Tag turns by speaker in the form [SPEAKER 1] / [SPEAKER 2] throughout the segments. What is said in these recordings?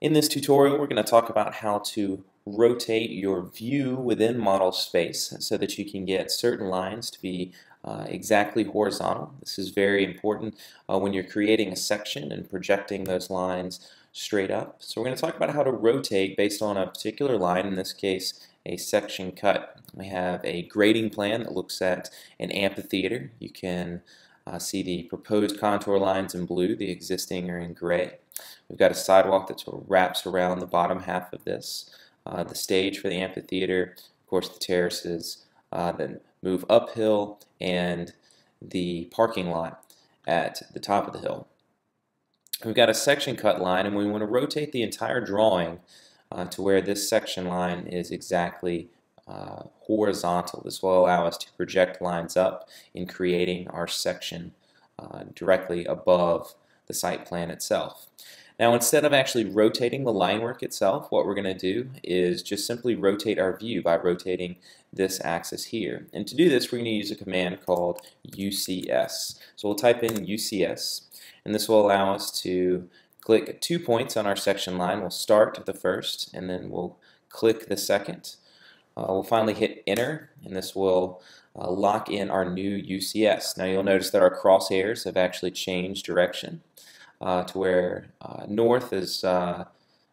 [SPEAKER 1] In this tutorial, we're going to talk about how to rotate your view within model space so that you can get certain lines to be uh, exactly horizontal. This is very important uh, when you're creating a section and projecting those lines straight up. So we're going to talk about how to rotate based on a particular line, in this case a section cut. We have a grading plan that looks at an amphitheater. You can uh, see the proposed contour lines in blue, the existing are in gray. We've got a sidewalk that sort of wraps around the bottom half of this. Uh, the stage for the amphitheater, of course the terraces, uh, then move uphill, and the parking lot at the top of the hill. We've got a section cut line, and we want to rotate the entire drawing uh, to where this section line is exactly uh, horizontal. This will allow us to project lines up in creating our section uh, directly above the site plan itself. Now instead of actually rotating the line work itself, what we're going to do is just simply rotate our view by rotating this axis here. And to do this, we're going to use a command called UCS. So we'll type in UCS, and this will allow us to click two points on our section line. We'll start the first, and then we'll click the second. Uh, we'll finally hit enter, and this will uh, lock in our new UCS. Now you'll notice that our crosshairs have actually changed direction uh, to where uh, north is, uh,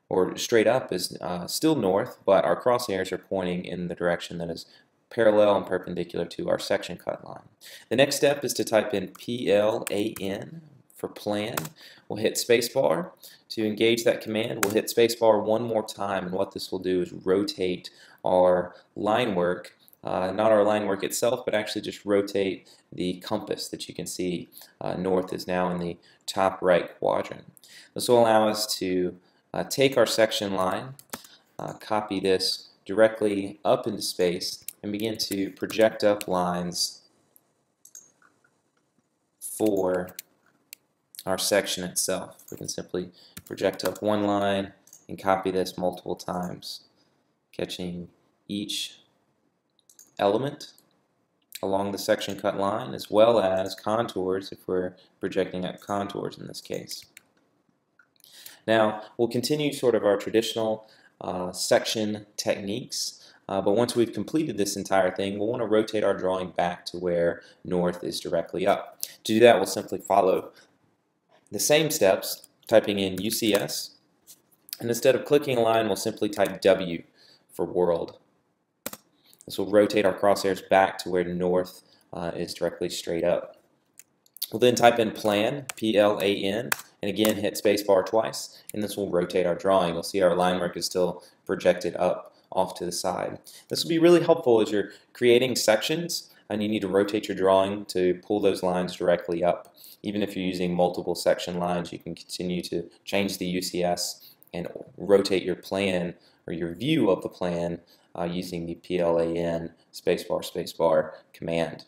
[SPEAKER 1] or straight up is uh, still north, but our crosshairs are pointing in the direction that is parallel and perpendicular to our section cut line. The next step is to type in PLAN for plan. We'll hit spacebar. To engage that command, we'll hit spacebar one more time, and what this will do is rotate our line work uh, not our line work itself, but actually just rotate the compass that you can see uh, north is now in the top right quadrant. This will allow us to uh, take our section line, uh, copy this directly up into space, and begin to project up lines for our section itself. We can simply project up one line and copy this multiple times, catching each element along the section cut line as well as contours if we're projecting out contours in this case. Now we'll continue sort of our traditional uh, section techniques uh, but once we've completed this entire thing we'll want to rotate our drawing back to where north is directly up. To do that we'll simply follow the same steps typing in UCS and instead of clicking a line we'll simply type W for world this will rotate our crosshairs back to where north uh, is directly straight up. We'll then type in plan, P-L-A-N, and again hit spacebar twice, and this will rotate our drawing. You'll see our line work is still projected up off to the side. This will be really helpful as you're creating sections and you need to rotate your drawing to pull those lines directly up. Even if you're using multiple section lines, you can continue to change the UCS and rotate your plan or your view of the plan uh, using the PLAN spacebar spacebar command.